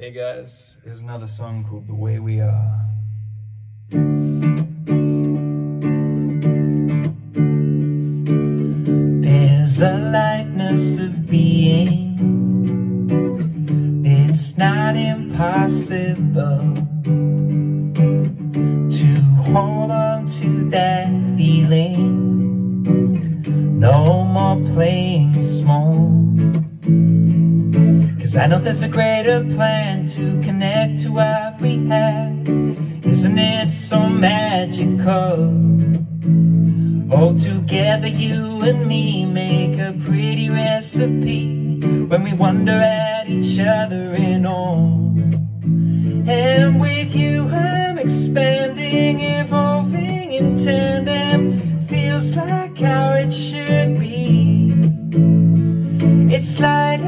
Hey guys, here's another song called The Way We Are. There's a lightness of being. It's not impossible To hold on to that feeling. No more playing small Cause I know there's a greater plan to connect to what we have. Isn't it so magical? All together you and me make a pretty recipe When we wonder at each other in awe. And with you I'm expanding, evolving in tandem. Feels like how it should be. It's light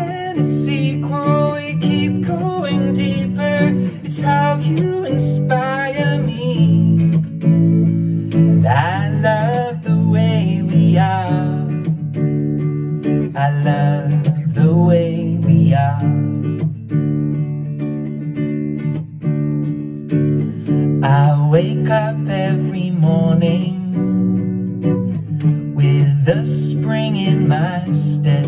I love the way we are I wake up every morning with the spring in my step.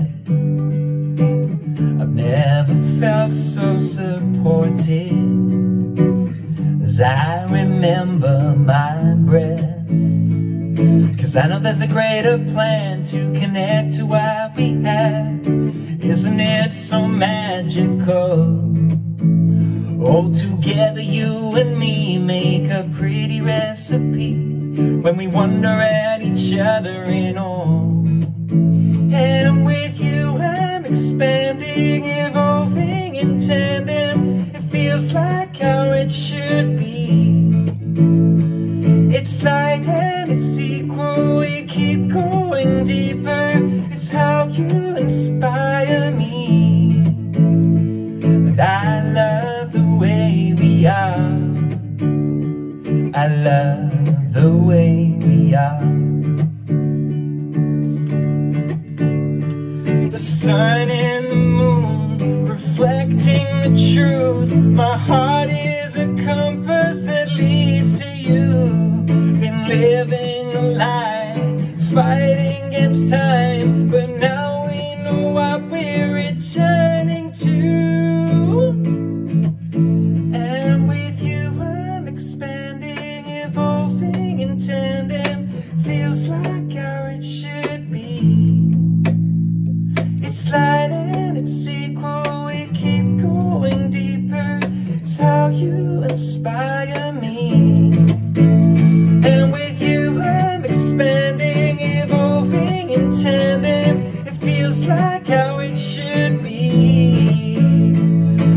I've never felt so supported as I remember my breath. Cause I know there's a greater plan to connect to what we have. Isn't it so magical? All together you and me make a pretty recipe When we wonder at each other in awe And with you I'm expanding, evolving in tandem It feels like how it should be keep going deeper It's how you inspire me. And I love the way we are. I love the way we are. The sun and the moon reflecting the truth. My heart is a compass that leads to you. Been living a lie, fighting against time But now we know what we're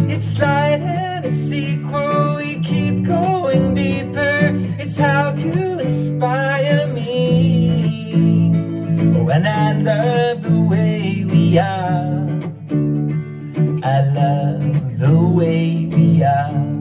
It's sliding, it's secret. we keep going deeper. It's how you inspire me. Oh, when I love the way we are, I love the way we are.